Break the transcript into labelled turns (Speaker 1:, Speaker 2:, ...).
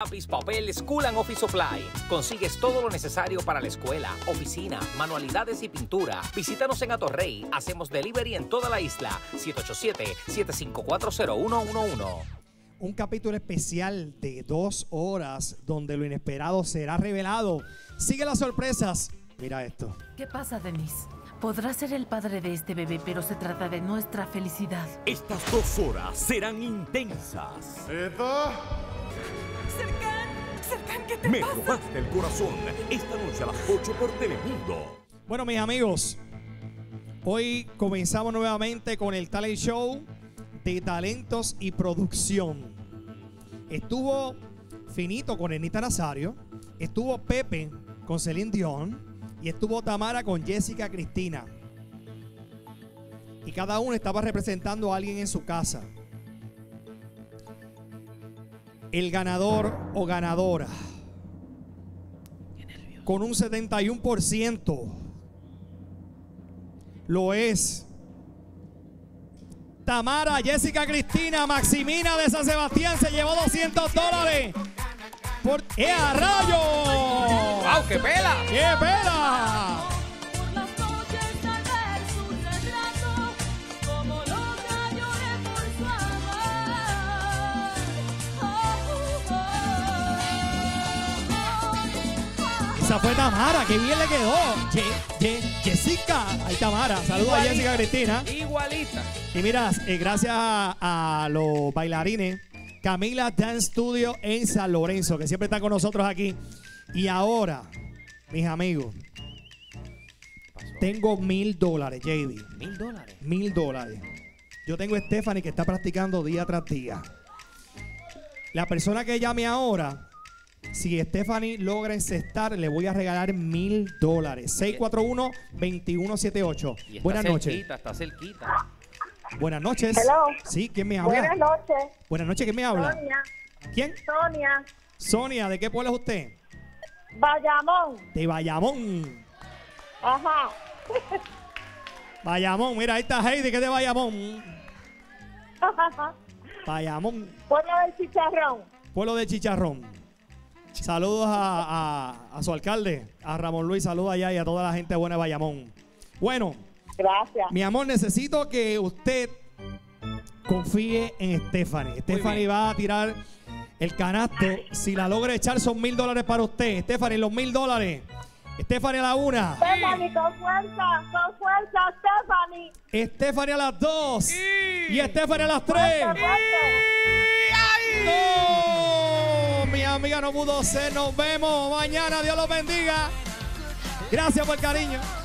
Speaker 1: Lápiz, papel, School and Office Supply. Consigues todo lo necesario para la escuela, oficina, manualidades y pintura. Visítanos en Atorrey. Hacemos delivery en toda la isla. 787-7540111.
Speaker 2: Un capítulo especial de dos horas donde lo inesperado será revelado. Sigue las sorpresas. Mira esto.
Speaker 3: ¿Qué pasa, Denise? Podrá ser el padre de este bebé, pero se trata de nuestra felicidad.
Speaker 4: Estas dos horas serán intensas.
Speaker 3: ¡Cercan! ¿Qué te
Speaker 4: Me
Speaker 3: pasa?
Speaker 4: robaste el corazón. Esta noche a las 8 por Telemundo.
Speaker 2: Bueno, mis amigos, hoy comenzamos nuevamente con el talent show de talentos y producción. Estuvo Finito con Enita Nazario, estuvo Pepe con Celine Dion y estuvo Tamara con Jessica Cristina. Y cada uno estaba representando a alguien en su casa. El ganador o ganadora con un 71% lo es Tamara, Jessica Cristina, Maximina de San Sebastián se llevó 200 dólares. Por ¡Eh, a rayo!
Speaker 1: ¡Wow, qué pela!
Speaker 2: ¡Qué pela! Esa fue Tamara, qué bien le quedó. Ye- Ye- Jessica, ahí Tamara. Saludos a Jessica Cristina.
Speaker 1: Igualita.
Speaker 2: Y mira, eh, gracias a, a los bailarines, Camila Dance Studio en San Lorenzo, que siempre están con nosotros aquí. Y ahora, mis amigos, tengo mil dólares, JD.
Speaker 1: Mil dólares.
Speaker 2: Mil dólares. Yo tengo a Stephanie que está practicando día tras día. La persona que llame ahora, si Stephanie logra encestar, le voy a regalar mil dólares. 641-2178.
Speaker 1: Y está
Speaker 2: Buenas noches.
Speaker 1: cerquita, está cerquita.
Speaker 2: Buenas noches.
Speaker 5: Hello.
Speaker 2: Sí, ¿quién me habla?
Speaker 5: Buenas noches,
Speaker 2: Buenas noches, ¿quién me habla?
Speaker 5: Sonia.
Speaker 2: ¿Quién?
Speaker 5: Sonia,
Speaker 2: Sonia, ¿de qué pueblo es usted?
Speaker 5: Bayamón.
Speaker 2: De Bayamón.
Speaker 5: Ajá.
Speaker 2: Bayamón, mira, ahí está Heidi, que es de Bayamón. Bayamón,
Speaker 5: Pueblo del chicharrón.
Speaker 2: pueblo de Chicharrón. Saludos a, a- a su alcalde, a Ramón Luis, saludos allá y a toda la gente buena de Bayamón. Bueno,
Speaker 5: Gracias.
Speaker 2: mi amor, necesito que usted confíe en Stephanie. Stephanie va a tirar el canasto. Si la logra echar, son mil dólares para usted. Stephanie, los mil dólares. Stephanie a la una.
Speaker 5: Stephanie, con fuerza, con fuerza, Stephanie.
Speaker 2: Stephanie a las dos. Y Stephanie a las tres.
Speaker 5: Fuerte, fuerte.
Speaker 2: Mi amiga no pudo ser. Nos vemos mañana. Dios los bendiga. Gracias por el cariño.